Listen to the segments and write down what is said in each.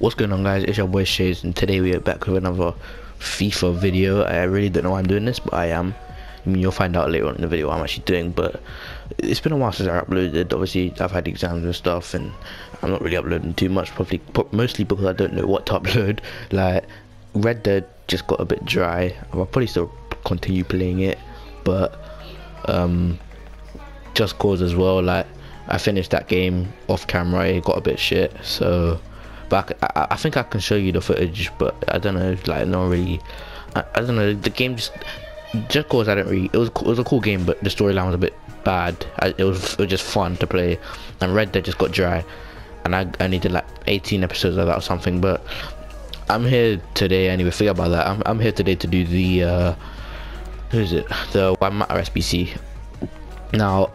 What's going on guys, it's your boy Shayz and today we are back with another FIFA video. I really don't know why I'm doing this, but I am. I mean, you'll find out later on in the video what I'm actually doing, but it's been a while since I uploaded. Obviously, I've had exams and stuff, and I'm not really uploading too much, probably mostly because I don't know what to upload. Like, Red Dead just got a bit dry. I'll probably still continue playing it, but um, Just Cause as well, like, I finished that game off camera, it got a bit shit, so but I, I, think I can show you the footage, but I don't know, like not really. I, I don't know. The game just just cause I didn't really. It was it was a cool game, but the storyline was a bit bad. I, it was it was just fun to play, and Red Dead just got dry, and I I needed like 18 episodes of that or something. But I'm here today anyway. Forget about that. I'm I'm here today to do the uh, who is it? The Juan Mata SBC. Now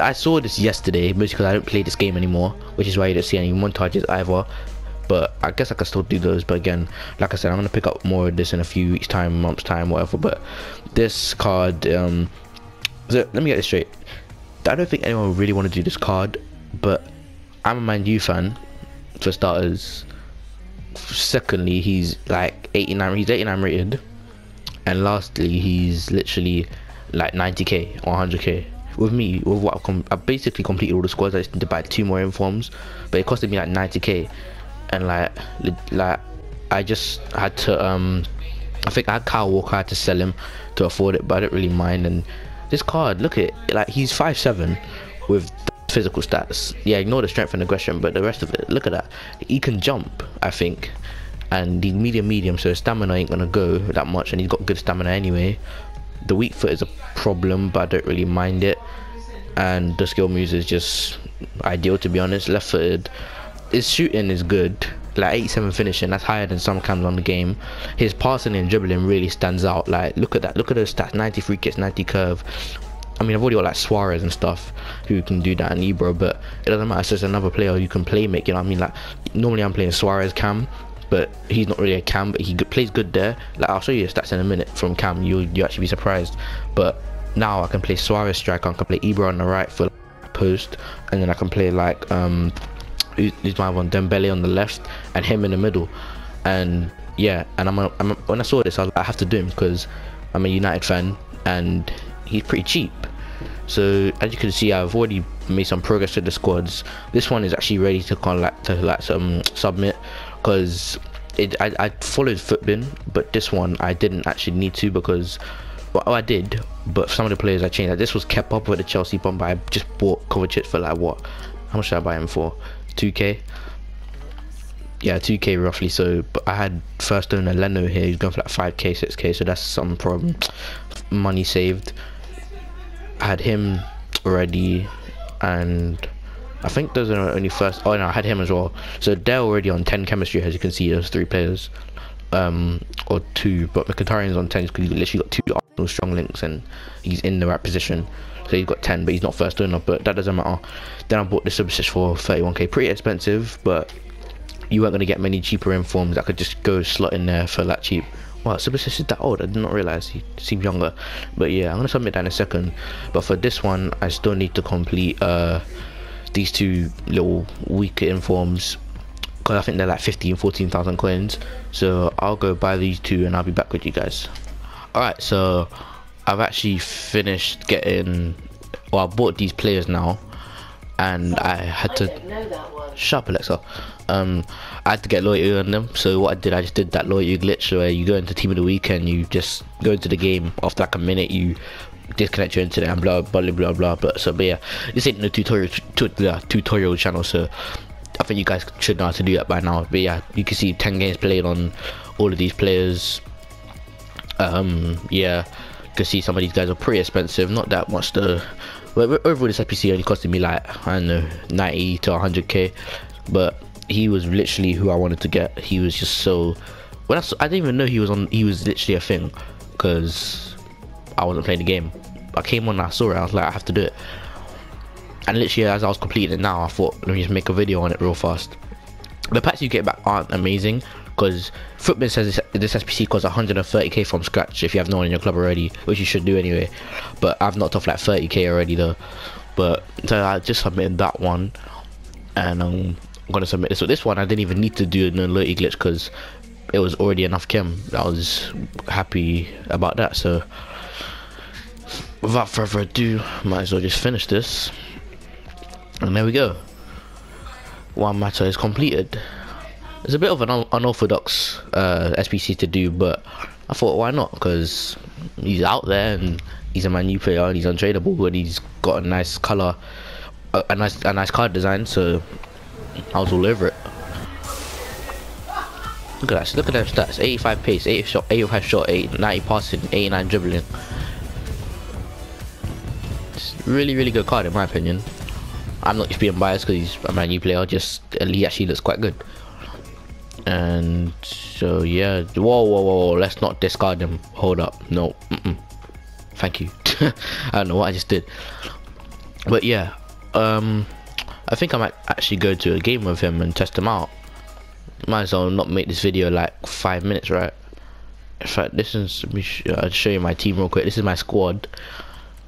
I saw this yesterday, mostly because I don't play this game anymore, which is why you don't see any montages either. But I guess I can still do those. But again, like I said, I'm gonna pick up more of this in a few weeks' time, months' time, whatever. But this card, um, so let me get this straight. I don't think anyone really want to do this card, but I'm a Man U fan for starters. Secondly, he's like 89. He's 89 rated, and lastly, he's literally like 90k or 100k with me, with what I've com I basically completed all the squads. I just need to buy two more informs, but it costed me like 90k, and like, like I just had to um, I think I had Kyle Walker. I had to sell him to afford it, but I didn't really mind. And this card, look at it, like he's five seven with physical stats. Yeah, ignore the strength and aggression, but the rest of it, look at that. He can jump, I think, and he's medium medium, so his stamina ain't gonna go that much, and he's got good stamina anyway. The weak foot is a problem, but I don't really mind it. And the skill moves is just ideal to be honest. Left footed, his shooting is good, like 87 finishing. That's higher than some cams on the game. His passing and dribbling really stands out. Like look at that, look at those stats: 93 kicks, 90 curve. I mean, I've already got like Suarez and stuff who can do that in Ibra, but it doesn't matter. It's just another player who can play make. You know what I mean? Like normally I'm playing Suarez cam, but he's not really a cam, but he plays good there. Like I'll show you the stats in a minute from cam. You you actually be surprised. But now I can play Suarez striker. I can play Ibra on the right for post, and then I can play like um, who's my one Dembele on the left, and him in the middle. And yeah, and I'm, I'm when I saw this, I, was, I have to do him because I'm a United fan, and he's pretty cheap. So as you can see, I've already made some progress with the squads. This one is actually ready to kind of like to like some submit because it I, I followed Futbin, but this one I didn't actually need to because well, I did, but some of the players I changed. Like this was kept up with the Chelsea bomb, but I just bought Kovacic for like what? How much did I buy him for? 2k. Yeah, 2k roughly. So, but I had first owner Leno here. He's going for like 5k, 6k. So that's some problem. Money saved. I had him already, and I think those are only first. Oh no, I had him as well. So they're already on 10 chemistry, as you can see. Those three players, um, or two. But Mkhitaryan's on 10 because he's literally got two Arsenal strong links and he's in the right position. So he's got 10, but he's not first owner. But that doesn't matter. Then I bought the Subsist for 31k, pretty expensive, but you weren't gonna get many cheaper informs that could just go slot in there for that cheap. Wow, Subsist is that old. I did not realize he seemed younger. But yeah, I'm gonna submit that in a second. But for this one, I still need to complete uh these two little weaker informs because I think they're like 15 14,000 coins. So I'll go buy these two and I'll be back with you guys. Alright so I've actually finished getting well I bought these players now and I had to shut up Alexa. Um I had to get loyalty on them. So what I did I just did that loyalty glitch where you go into team of the weekend you just go into the game after like a minute you disconnect your internet and blah blah blah blah blah. But so, but yeah, this ain't no tutorial tutorial channel, so I think you guys should know how to do that by now. But yeah, you can see 10 games played on all of these players. Um, yeah, you can see some of these guys are pretty expensive. Not that much. The overall, this SBC only costed me like I don't know 90 to 100k, but he was literally who I wanted to get. He was just so. Well, I didn't even know he was on. He was literally a thing, because I wasn't playing the game. I came on, I saw it, I was like, I have to do it. And literally, as I was completing it now, I thought, let me just make a video on it real fast. The packs you get back aren't amazing because Futbin says this, this SBC costs 130k from scratch if you have no one in your club already, which you should do anyway. But I've knocked off like 30k already though. But so I just submitted that one, and I'm gonna submit this. So this one I didn't even need to do an loyalty glitch because it was already enough chem. I was happy about that. So without further ado, might as well just finish this. And there we go. Juan Mata is completed. It's a bit of an un unorthodox uh, SBC to do, but I thought why not? Because he's out there and he's a Man U player and he's untradeable and he's got a nice color, a, a nice a nice card design. So I was all over it. Look at that! Look at those stats: 85 pace, 80 shot, 85 shot, 8, 90 passing, 89 dribbling. Really, really good card in my opinion. I'm not just being biased because he's a Man U player. Just he actually looks quite good. And so yeah, whoa, whoa, whoa! Let's not discard him. Hold up, no. Mm -mm. Thank you. I don't know what I just did, but yeah. Um, I think I might actually go to a game with him and test him out. Might as well not make this video like five minutes, right? In fact, this is. I'll show you my team real quick. This is my squad.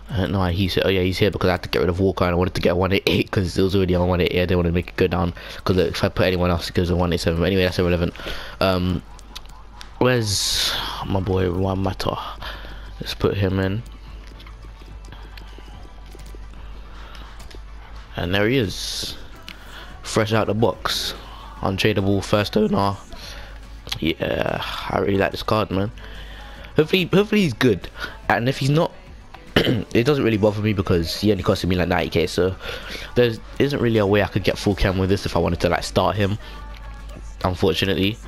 Why he said, oh yeah, he's here because I had to get rid of Walker and I wanted to get 188 because it was already on 188. I didn't want to make it go down because if I put anyone else, it goes to 187. But anyway, that's irrelevant. Um, where's my boy Juan Mata? Let's put him in. And there he is. Fresh out the box. Untradeable first owner. Yeah, I really like this card, man. Hopefully, hopefully he's good. And if he's not it doesn't really bother me because he only costed me like 90k so there isn't really a way I could get full cam with this if I wanted to like start him unfortunately.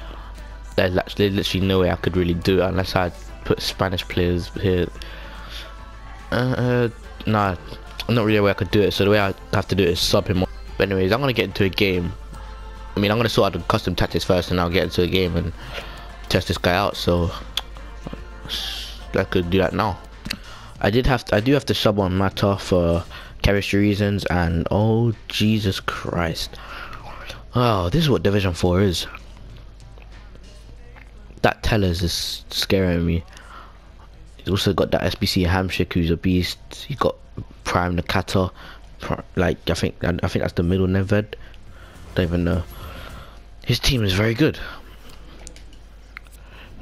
There's actually literally no way I could really do it unless I put Spanish players here. Uh, uh nah I'm not really a way I could do it so the way I have to do it is sub him but anyways I'm gonna get into a game. I mean I'm gonna sort out the custom tactics first and I'll get into a game and test this guy out so I could do that now I did have to, I do have to sub on Mata for chemistry reasons and oh Jesus Christ. Oh, this is what Division 4 is. That Tellers is scaring me. He's also got that SBC Hamsik who's a beast. He got Prime Nakata. Like I think I think that's the middle Nedved. Don't even know. His team is very good.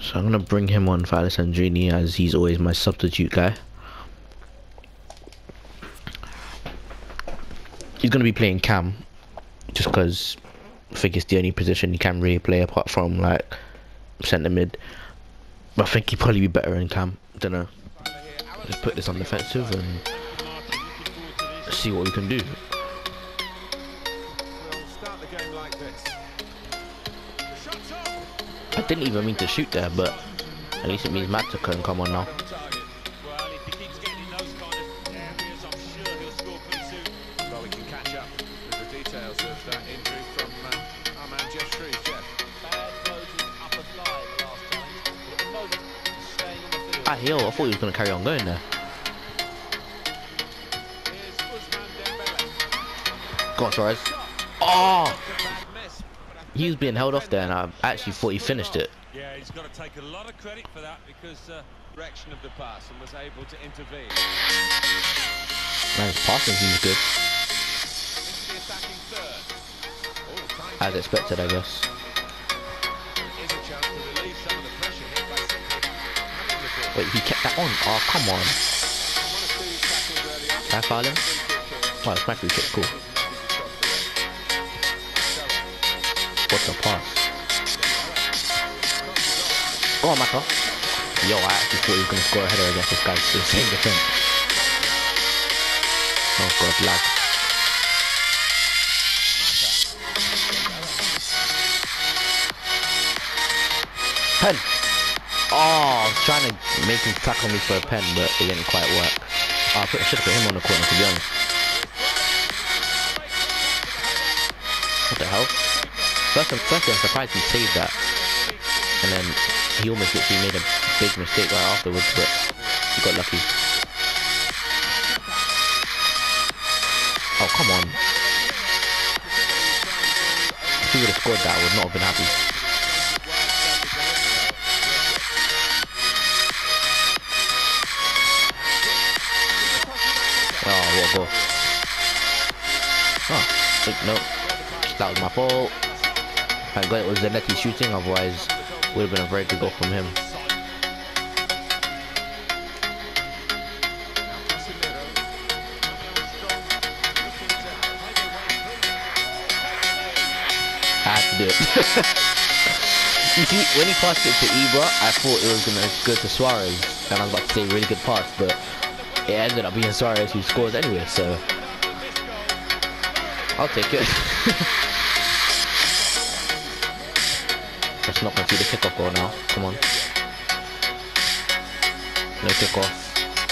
So I'm gonna bring him on for Alessandrini as he's always my substitute guy. He's going to be playing cam just because I think it's the only position he can really play apart from like centre mid. But I think he'd probably be better in cam. Don't know. Just put this on defensive and see what we can do. I didn't even mean to shoot there, but at least it means Matt can come on now. I thought he was going to carry on going there. Go on, Suarez. Oh! He was being held off there, and I actually thought he finished it. Yeah, he's got to take a lot of credit for that because uh, direction of the pass and was able to intervene. Man, his passing seems good. As expected, I guess. Wait, he kept that on. Oh, come on. Can I foul him? Oh, it's my free kick. Cool. What the pass? Oh, my god. Yo, I actually thought he was going to score a header against this guy's insane defense. Oh god, lag. Pen! I was trying to make him tackle me for a pen, but it didn't quite work. Oh, I, should have put him on the corner, to be honest. What the hell? First, firstly, I'm surprised he saved that. And then he almost literally made a big mistake right afterwards, but he got lucky. Oh, come on. If he would have scored that, I would not have been happy. Oh, goal. Oh, no. That was my fault. Thank God it was Zanetti shooting, otherwise would have been a very good goal from him. I had to do it. you see, when he passed it to Ibra, I thought it was going to go to Suarez, and I was about to say really good pass, but it ended up being Suarez who scores anyway, so I'll take it. Let's not concede the kickoff goal now. Come on. No kickoff.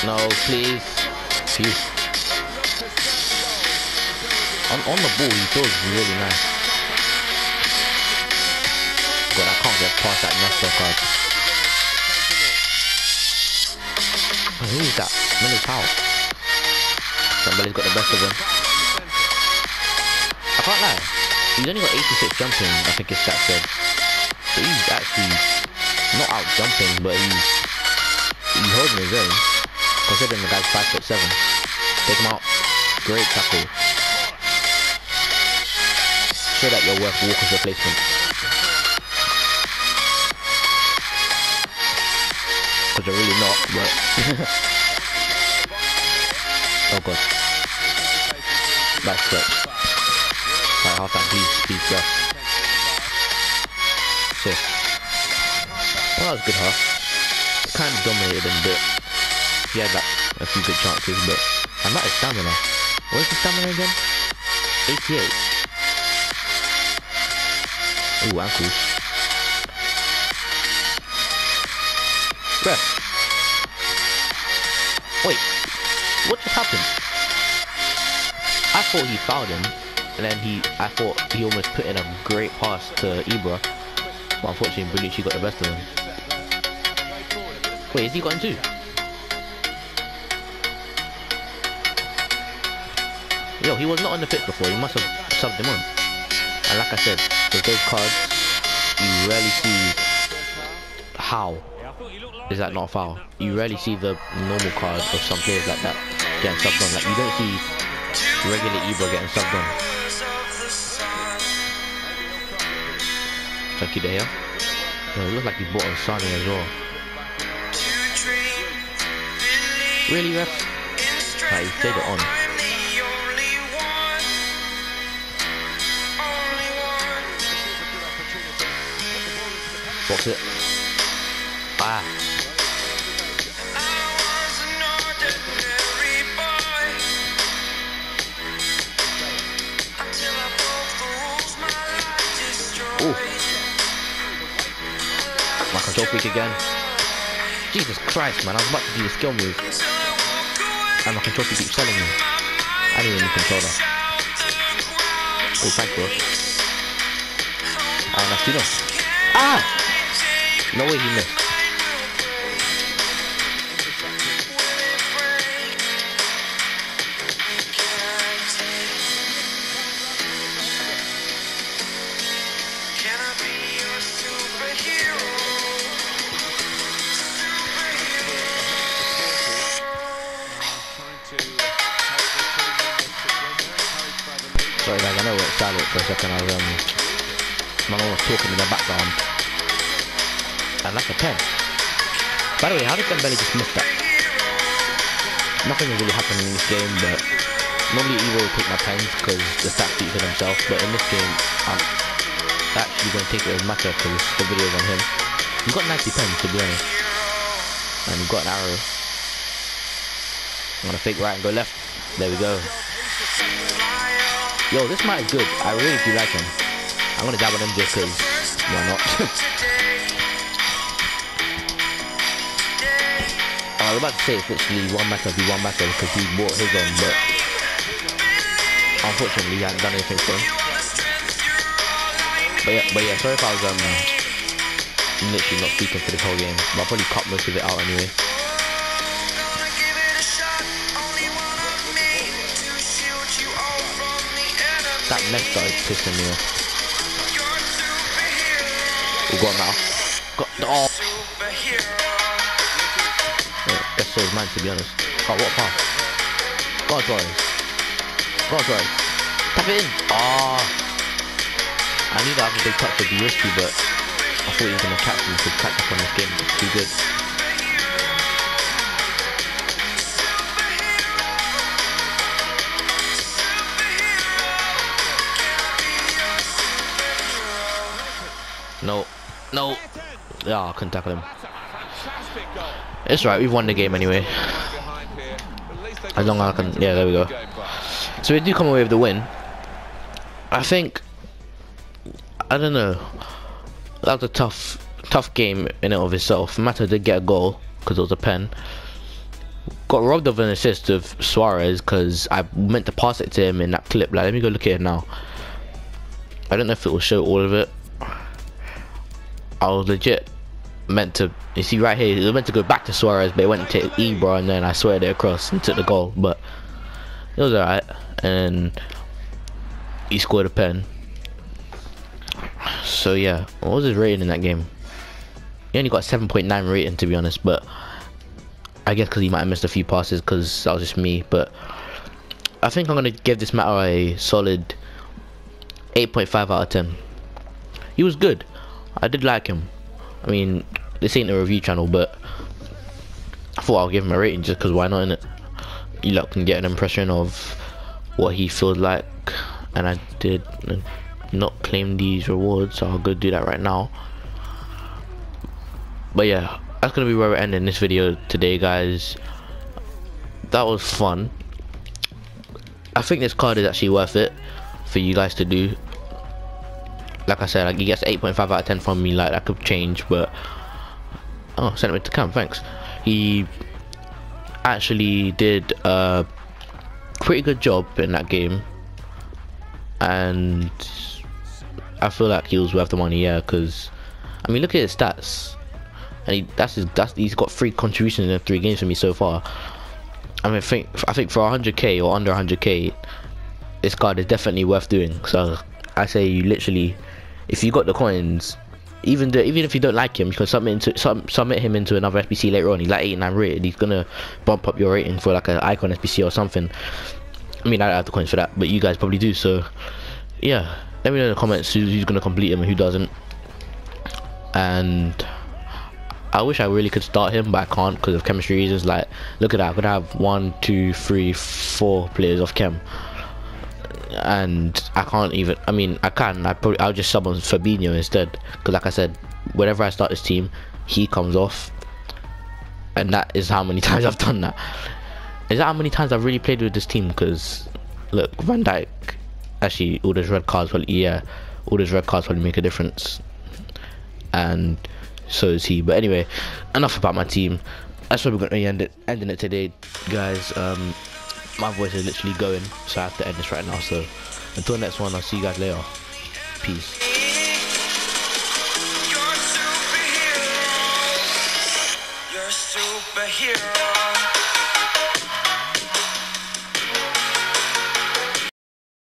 No, please. Phew. On, on the ball, he feels really nice. God, I can't get past that Nesta card. Who is that? Millie Powell. Somebody's got the best of him. I can't lie. He's only got 86 jumping, I think his stat said. But he's actually not out jumping, but he's he's holding his own. Considering the guy's five foot seven. Take him out. Great tackle. Show that you're worth Walker's replacement. You're really not, but Oh god. Nice stretch. Right, half time, please, please, go. Six. Well, that was a good half. Kind of dominated him, but he had like a few good chances, but I'm not his stamina. Is his stamina again? 88. Ooh, ankles. Wait, what just happened? I thought he fouled him, and then he, I thought he almost put in a great pass to Ibra, but unfortunately Bonucci got the best of him. Wait, has he gotten two? Yo, he was not on the pitch before, he must have subbed him on. And like I said, with those cards, you rarely see how is that not a foul? You rarely see the normal card of some players like that getting subbed on. Like you don't see regular Ibra getting subbed on. De Gea. No, it looks like he bought on Sane as well. Really, ref? Right, he stayed it on. Box it. Ah. Control freak again. Jesus Christ, man. I was about to do the skill move. And my control freak keeps telling me. I need a new controller. Oh, thanks, bro. Ah, that's Tino. Ah! No way he missed. For a second. I was, um, my was talking in the background. And like a pen. By the way, how did Dembele just miss that? Nothing is really happening in this game, but normally Evo will take my pens because the stats speak for themselves. But in this game, I'm actually going to take it as Mata because the video's on him. He's got 90 pens to be honest. And he's got an arrow. I'm gonna fake right and go left. There we go. Yo, this man is good. I really do like him. I'm gonna dab on him just because why not? I was about to say it's literally Juan Mata v Juan Mata because he bought his on, but unfortunately he hasn't done anything for him. But yeah, but yeah, sorry if I was um literally not speaking for this whole game, but I'll probably cut most of it out anyway. That next guy is pissing me off. We got him now. Got oh. Yeah, best save man to be honest. Oh, what a pass. Go on, Torres. Go on, Torres. Tap it in. Ah. I knew that having a big touch would be risky, but I thought he was gonna catch me to catch up on this game. It's too good. No. Yeah, I couldn't tackle him. That's a fantastic goal. It's right. We've won the game anyway. Behind here, but at least they got As long as I can- yeah, there we go. the game by. So we do come away with the win. I think I don't know. That was a tough, tough game in and of itself. Mata did get a goal because it was a pen. Got robbed of an assist of Suarez because I meant to pass it to him in that clip. Like, let me go look at it now. I don't know if it will show all of it. I was legit meant to. You see right here, it was meant to go back to Suarez, but it went to Ibra, and then I swear it across and took the goal. But it was alright, and he scored a pen. So yeah, what was his rating in that game? He only got 7.9 rating to be honest, but I guess because he might have missed a few passes because that was just me. But I think I'm gonna give this Mata a solid 8.5 out of 10. He was good. I did like him. I mean, this ain't a review channel, but I thought I'll give him a rating just because why not? You lot can get an impression of what he feels like, and I did not claim these rewards, so I'll go do that right now. But yeah, that's gonna be where we're ending this video today, guys. That was fun. I think this card is actually worth it for you guys to do. Like I said, like he gets 8.5 out of 10 from me. Like that could change, but oh, sentiment to come. Thanks. He actually did a pretty good job in that game, and I feel like he was worth the money. Yeah, because I mean, look at his stats, and he, that's his. That's he's got three contributions in three games for me so far. I mean, think I think for 100k or under 100k, this card is definitely worth doing. So I say you literally, if you got the coins, even even if you don't like him, you can submit into sub, submit him into another SBC later on. He's like 89 rated. He's gonna bump up your rating for like an icon SBC or something. I mean, I don't have the coins for that, but you guys probably do. So yeah, let me know in the comments who's, who's gonna complete him and who doesn't. And I wish I really could start him, but I can't because of chemistry reasons. Like, look at that. I could have one, two, three, four players of chem, and I can't even. I mean, I can. I probably I'll just sub on Fabinho instead because, like I said, whenever I start this team, he comes off, and that is how many times I've done that. Is that how many times I've really played with this team? Because look, Van Dijk. Actually, all those red cards will yeah, all those red cards will make a difference, and so is he. But anyway, enough about my team. That's where we're going to end it, ending it today, guys. Um, my voice is literally going, so I have to end this right now. So until next one, I'll see you guys later. Peace. You're a superhero. You're a superhero.